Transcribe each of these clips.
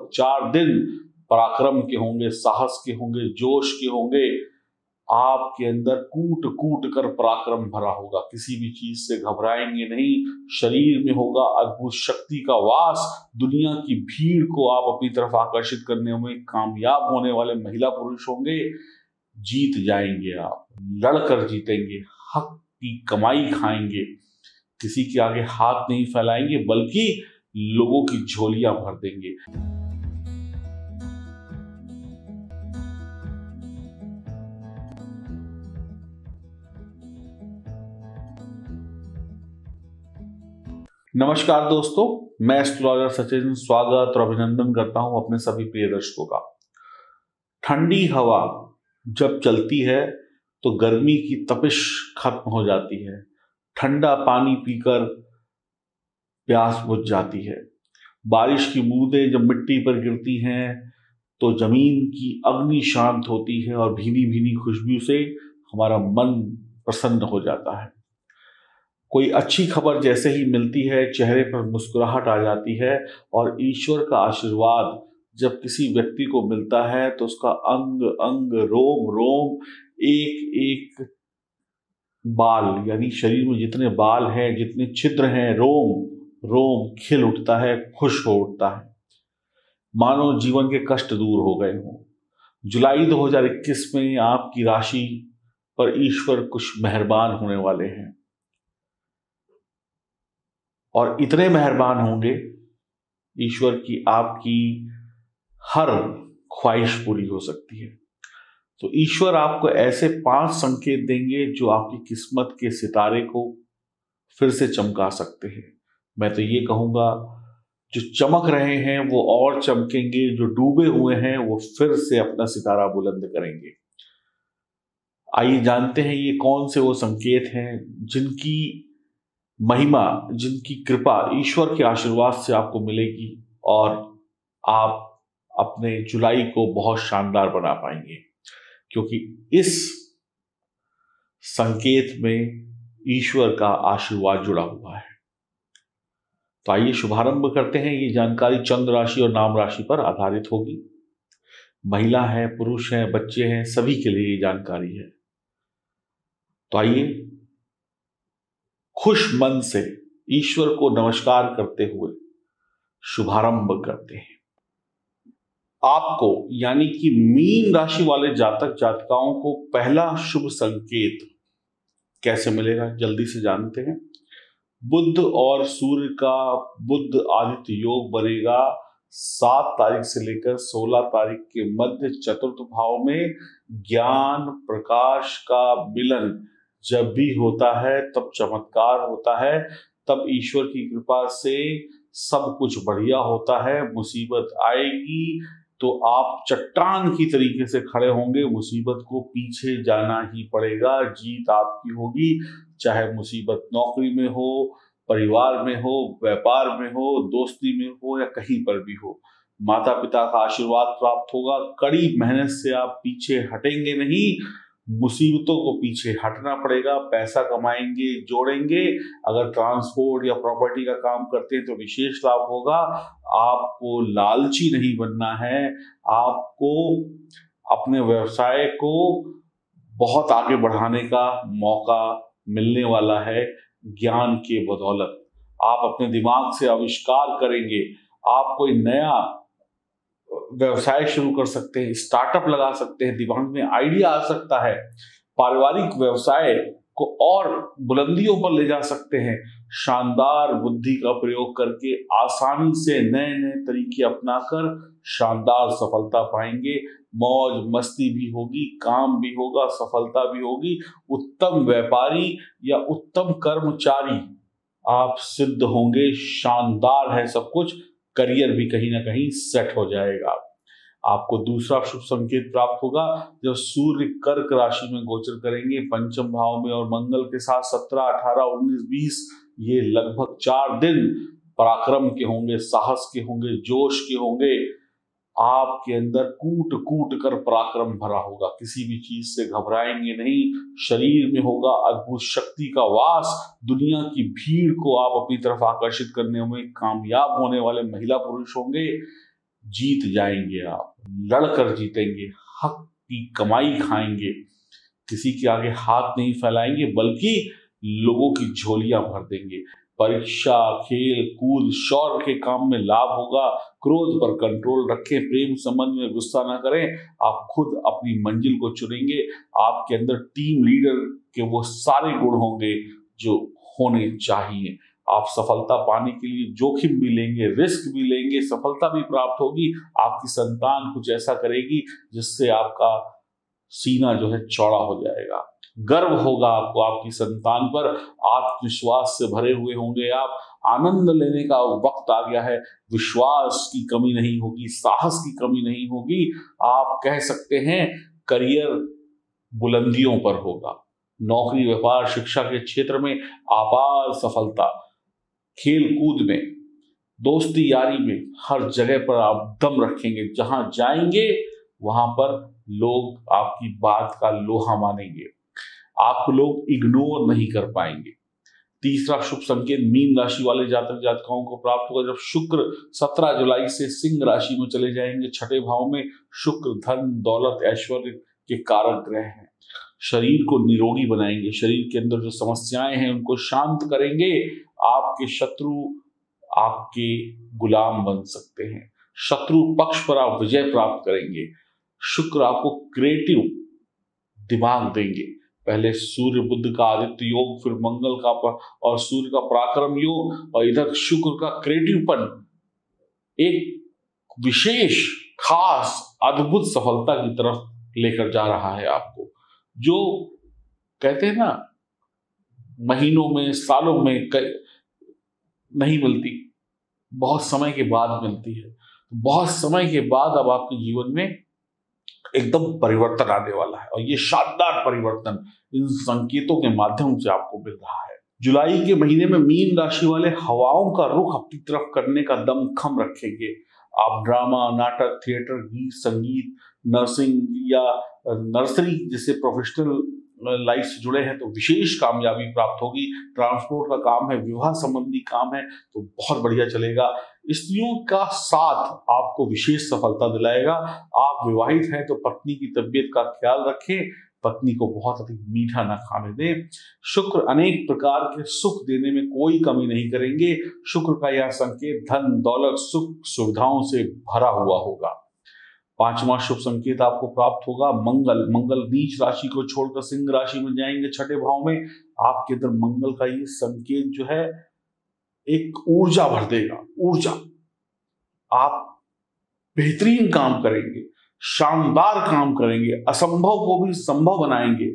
चार दिन पराक्रम के होंगे, साहस के होंगे, जोश के होंगे, आपके अंदर कूट कूट कर पराक्रम भरा होगा। किसी भी चीज़ से घबराएँगे नहीं, शरीर में होगा अद्भुत शक्ति का वास, दुनिया की भीड़ को आप अपनी तरफ़ आकर्षित करने में कामयाब होने वाले महिला पुरुष होंगे। जीत जाएँगे आप, लड़कर जीतेंगे, हक की कमाई खाएँगे। किसी के आगे हाथ नहीं फैलाएँगे, बल्कि लोगों की झोलियाँ भर देंगे। नमस्कार दोस्तों, मैं एस्ट्रोलॉजर सचिन स्वागत और अभिनंदन करता हूँ अपने सभी प्रिय दर्शकों का। ठंडी हवा जब चलती है तो गर्मी की तपिश खत्म हो जाती है। ठंडा पानी पीकर प्यास बुझ जाती है। बारिश की बूंदें जब मिट्टी पर गिरती हैं तो ज़मीन की अग्नि शांत होती है और भीनी भीनी खुशबू से हमारा मन प्रसन्न हो जाता है। कोई अच्छी खबर जैसे ही मिलती है, चेहरे पर मुस्कुराहट आ जाती है और ईश्वर का आशीर्वाद जब किसी व्यक्ति को मिलता है तो उसका अंग अंग, रोम रोम, एक एक बाल, यानी शरीर में जितने बाल हैं, जितने छिद्र हैं, रोम रोम खिल उठता है, खुश हो उठता है। मानो जीवन के कष्ट दूर हो गए हों। जुलाई 2021 में आपकी राशि पर ईश्वर कुछ मेहरबान होने वाले हैं। और इतने मेहरबान होंगे, ईश्वर की, आपकी हर ख्वाहिश पूरी हो सकती है। तो ईश्वर आपको ऐसे पाँच संकेत देंगे जो आपकी किस्मत के सितारे को फिर से चमका सकते हैं। मैं तो ये कहूँगा, जो चमक रहे हैं, वो और चमकेंगे, जो डूबे हुए हैं, वो फिर से अपना सितारा बुलंद करेंगे। आइए जानते हैं ये कौन से वो संकेत हैं जिनकी महिमा, जिनकी कृपा ईश्वर के आशीर्वाद से आपको मिलेगी और आप अपने जुलाई को बहुत शानदार बना पाएँगे। क्योंकि इस संकेत में ईश्वर का आशीर्वाद जुड़ा हुआ है। तो आइए शुभारंभ करते हैं। ये जानकारी चंद्र राशि और नाम राशि पर आधारित होगी। महिला है, पुरुष है, बच्चे हैं, सभी के लिए ये जानकारी है। तो आइए खुश मन से ईश्वर को नमस्कार करते हुए शुभारंभ करते हैं। आपको यानी कि मीन राशि वाले जातक जातिकाओं को पहला शुभ संकेत कैसे मिलेगा, जल्दी से जानते हैं। बुद्ध और सूर्य का बुद्ध आदित्य योग बनेगा सात तारीख से लेकर सोलह तारीख के मध्य चतुर्थ भाव में ज्ञान प्रकाश का मिलन जब भी होता है, तब चमत्कार होता है, तब ईश्वर की कृपा से सब कुछ बढ़िया होता है, मुसीबत आएगी तो आप चट्टान की तरीके से खड़े होंगे, मुसीबत को पीछे जाना ही पड़ेगा, जीत आपकी होगी, चाहे मुसीबत नौकरी में हो, परिवार में हो, व्यापार में हो, दोस्ती में हो या कहीं पर भी हो। माता पिता का आशीर्वाद प्राप्त होगा, कड़ी मेहनत से आप पीछे हटेंगे नहीं मुसीबतों को पीछे हटना पड़ेगा, पैसा कमाएँगे, जोड़ेंगे। अगर ट्रांसपोर्ट या प्रॉपर्टी का काम करते हैं तो विशेष लाभ होगा। आपको लालची नहीं बनना है। आपको अपने व्यवसाय को बहुत आगे बढ़ाने का मौका मिलने वाला है ज्ञान के बदौलत। आप अपने दिमाग से आविष्कार करेंगे। आप कोई नया व्यवसाय शुरू कर सकते हैं स्टार्टअप लगा सकते हैं दिमाग में आइडिया आ सकता है। पारिवारिक व्यवसाय को और बुलंदियों पर ले जा सकते हैं। शानदार बुद्धि का प्रयोग करके आसानी से नए नए तरीके अपनाकर शानदार सफलता पाएँगे। मौज मस्ती भी होगी, काम भी होगा, सफलता भी होगी। उत्तम व्यापारी या उत्तम कर्मचारी आप सिद्ध होंगे, शानदार है सब कुछ। करियर भी कहीं ना कहीं सेट हो जाएगा। आपको दूसरा शुभ संकेत प्राप्त होगा, जब सूर्य कर्क राशि में गोचर करेंगे, पंचम भाव में और मंगल के साथ सत्रह, अठारह, उन्नीस, बीस, ये लगभग चार दिन पराक्रम के होंगे, साहस के होंगे, जोश के होंगे। आपके अंदर कूट कूट कर पराक्रम भरा होगा। किसी भी चीज़ से घबराएँगे नहीं। शरीर में होगा अद्भुत शक्ति का वास। दुनिया की भीड़ को आप अपनी तरफ़ आकर्षित करने में कामयाब होने वाले महिला पुरुष होंगे। जीत जाएँगे आप। लड़कर जीतेंगे। हक की कमाई खाएँगे। किसी के आगे हाथ नहीं फैलाएँगे, बल्कि लोगों की झोलियाँ भर देंगे। परीक्षा, खेल, कूद शौर के काम में लाभ होगा। क्रोध पर कंट्रोल रखें, प्रेम संबंध में गुस्सा ना करें। आप खुद अपनी मंजिल को चुनेंगे। आपके अंदर टीम लीडर के वो सारे गुण होंगे जो होने चाहिए। आप सफलता पाने के लिए जोखिम भी लेंगे रिस्क भी लेंगे, सफलता भी प्राप्त होगी। आपकी संतान कुछ ऐसा करेगी जिससे आपका सीना जो है चौड़ा हो जाएगा। गर्व होगा आपको, आपकी संतान पर आत्मविश्वास से भरे हुए होंगे आप। आनंद लेने का वक्त आ गया है। विश्वास की कमी नहीं होगी, साहस की कमी नहीं होगी। आप कह सकते हैं, करियर बुलंदियों पर होगा। नौकरी, व्यापार, शिक्षा के क्षेत्र में आपार सफलता। खेल कूद में, दोस्ती, यारी में हर जगह पर आप दम रखेंगे। जहाँ जाएँगे, वहाँ पर लोग आपकी बात का लोहा मानेंगे। आपको लोग इग्नोर नहीं कर पाएँगे। तीसरा शुभ संकेत, मीन राशि वाले जातक जातकाओं को प्राप्त होगा। जब शुक्र 17 जुलाई से सिंह राशि में चले जाएँगे, छठे भाव में शुक्र, धन, दौलत, ऐश्वर्य के कारक ग्रह हैं। शरीर को निरोगी बनाएँगे। शरीर के अंदर जो समस्याएँ हैं, उनको शांत करेंगे। आपके शत्रु आपके गुलाम बन सकते हैं। शत्रु पक्ष पर आप विजय प्राप्त करेंगे। शुक्र आपको क्रिएटिव दिमाग देंगे। पहले सूर्य बुद्ध का आदित्य योग, फिर मंगल का और सूर्य का पराक्रम योग, और इधर शुक्र का क्रिएटिवपन एक विशेष, खास, अद्भुत सफलता की तरफ़ लेकर जा रहा है आपको। जो कहते हैं ना, महीनों में, सालों में नहीं मिलती, बहुत समय के बाद मिलती है। बहुत समय के बाद अब आपके जीवन में एकदम परिवर्तन आने वाला है। और ये शानदार परिवर्तन इन संकेतों के माध्यम से आपको मिल रहा है। जुलाई के महीने में मीन राशि वाले हवाओं का रुख अपनी तरफ़ करने का दम खम रखेंगे। आप ड्रामा, नाटक, थिएटर, गीत, संगीत, नर्सिंग या नर्सरी जैसे प्रोफेशनल लाइफ से जुड़े हैं तो विशेष कामयाबी प्राप्त होगी। ट्रांसपोर्ट का काम है, विवाह संबंधी काम है तो बहुत बढ़िया चलेगा। स्त्रियों का साथ आपको विशेष सफलता दिलाएगा। आप विवाहित हैं तो पत्नी की तबीयत का ख्याल रखें। पत्नी को बहुत अधिक मीठा ना खाने दें। शुक्र अनेक प्रकार के सुख देने में कोई कमी नहीं करेंगे। शुक्र का यह संकेत धन, दौलत, सुख, सुविधाओं से भरा हुआ होगा। पांचवा शुभ संकेत आपको प्राप्त होगा। मंगल मंगल नीच राशि को छोड़कर सिंह राशि में जाएँगे छठे भाव में। आपके अंदर मंगल का ये संकेत जो है, एक ऊर्जा भर देगा, ऊर्जा। आप बेहतरीन काम करेंगे, शानदार काम करेंगे, असंभव को भी संभव बनाएँगे।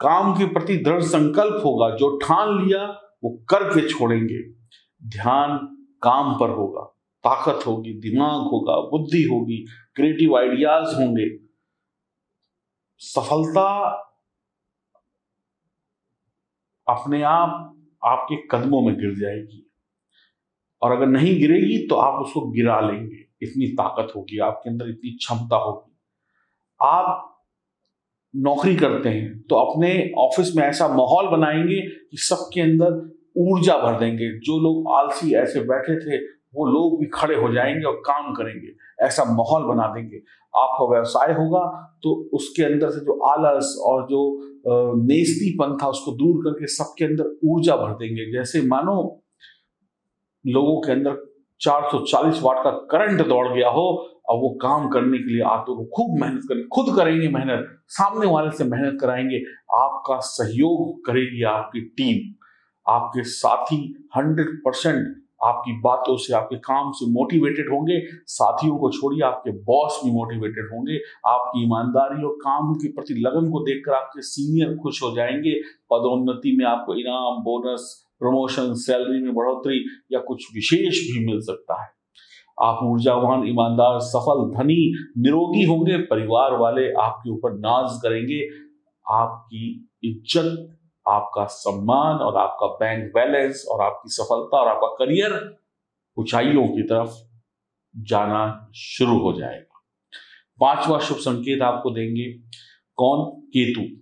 काम के प्रति दृढ़ संकल्प होगा, जो ठान लिया, वो करके छोड़ेंगे। ध्यान काम पर होगा। ताकत होगी, दिमाग होगा, बुद्धि होगी क्रिएटिव आइडियाज़ होंगे। सफलता अपने आप, आपके कदमों में गिर जाएगी। और अगर नहीं गिरेगी तो आप उसको गिरा लेंगे। इतनी ताकत होगी, आपके अंदर इतनी क्षमता होगी। आप नौकरी करते हैं तो अपने ऑफ़िस में ऐसा माहौल बनाएँगे कि सबके अंदर ऊर्जा भर देंगे। जो लोग आलसी ऐसे बैठे थे वो लोग भी खड़े हो जाएँगे और काम करेंगे, ऐसा माहौल बना देंगे। आपका व्यवसाय होगा तो उसके अंदर से जो आलस और जो नेस्तीपन था उसको दूर करके सबके अंदर ऊर्जा भर देंगे। जैसे मानो लोगों के अंदर 440 वाट का करंट दौड़ गया हो और वो काम करने के लिए आप तो खूब मेहनत करेंगे खुद करेंगे मेहनत, सामने वाले से मेहनत कराएँगे। आपका सहयोग करेगी आपकी टीम, आपके साथी हंड्रेड परसेंट आपकी बातों से, आपके काम से मोटिवेटेड होंगे, साथियों को छोड़िए, आपके बॉस भी मोटिवेटेड होंगे। आपकी ईमानदारी और काम के प्रति लगन को देखकर आपके सीनियर खुश हो जाएँगे। पदोन्नति में आपको इनाम बोनस प्रमोशन सैलरी में बढ़ोतरी या कुछ विशेष भी मिल सकता है। आप ऊर्जावान, ईमानदार, सफल, धनी, निरोगी होंगे। परिवार वाले आपके ऊपर नाज करेंगे। आपकी इज़्ज़त आपका सम्मान और आपका बैंक बैलेंस और आपकी सफलता और आपका करियर ऊंचाइयों की तरफ़ जाना शुरू हो जाएगा। पांचवा शुभ संकेत आपको देंगे, कौन? केतु।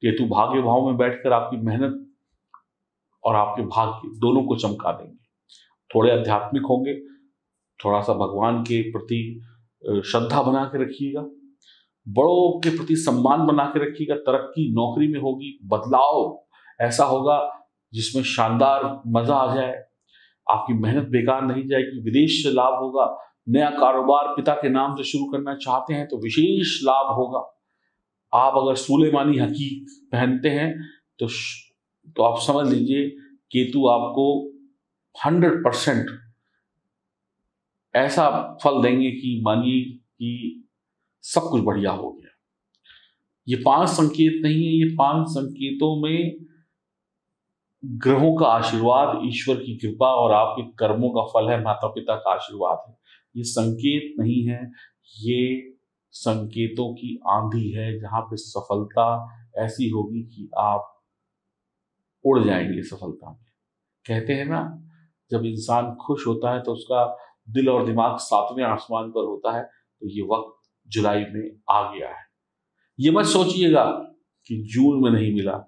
केतु भाग्य भाव में बैठकर आपकी मेहनत और आपके भाग्य दोनों को चमका देंगे। थोड़े आध्यात्मिक होंगे, थोड़ा सा भगवान के प्रति श्रद्धा बना के रखिएगा। बड़ों के प्रति सम्मान बना के रखिएगा, तरक्की नौकरी में होगी, बदलाव ऐसा होगा जिसमें शानदार मज़ा आ जाए। आपकी मेहनत बेकार नहीं जाएगी, विदेश से लाभ होगा, नया कारोबार पिता के नाम से शुरू करना चाहते हैं तो विशेष लाभ होगा। आप अगर सुलेमानी हकीक पहनते हैं तो तो आप समझ लीजिए केतु आपको हंड्रेड परसेंट ऐसा फल देंगे कि मानिए कि सब कुछ बढ़िया हो गया। ये पाँच संकेत नहीं है, ये पाँच संकेतों में ग्रहों का आशीर्वाद, ईश्वर की कृपा और आपके कर्मों का फल है माता पिता का आशीर्वाद है। ये संकेत नहीं है, ये संकेतों की आंधी है जहाँ पे सफलता ऐसी होगी कि आप उड़ जाएँगे सफलता में। कहते हैं ना, जब इंसान खुश होता है तो उसका दिल और दिमाग सातवें आसमान पर होता है तो ये वक्त जुलाई में आ गया है। ये मत सोचिएगा कि जून में नहीं मिला।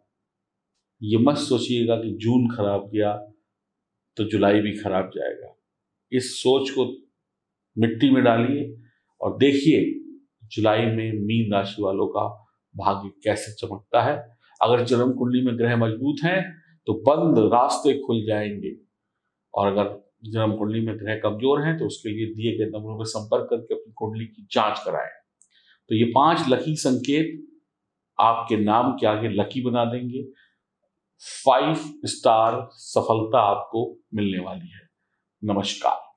ये मत सोचिएगा कि जून खराब गया तो जुलाई भी खराब जाएगा। इस सोच को मिट्टी में डालिए और देखिए जुलाई में मीन राशि वालों का भाग्य कैसे चमकता है। अगर जन्म कुंडली में ग्रह मज़बूत हैं तो बंद रास्ते खुल जाएँगे। और अगर जन्म कुंडली में ग्रह कमज़ोर हैं तो उसके लिए दिए गए नंबरों में संपर्क करके कुंडली की जाँच कराएँ। तो ये पाँच लकी संकेत आपके नाम के आगे लकी बना देंगे। फाइव स्टार सफलता आपको मिलने वाली है। नमस्कार।